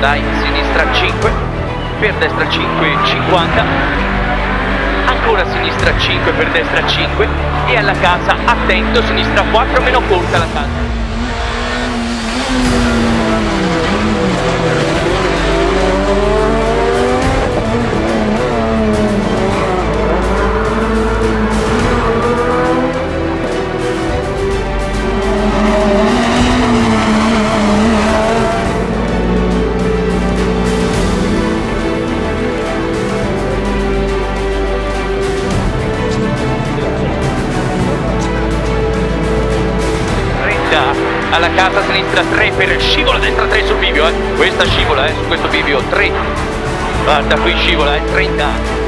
dai, sinistra 5, per destra 5, 50, ancora sinistra 5, per destra 5 e alla casa attento, sinistra 4, meno corta la casa. Alla casa sinistra 3 per scivola destra 3 sul bivio eh. questa scivola eh, su questo bivio 3 guarda qui scivola eh, 30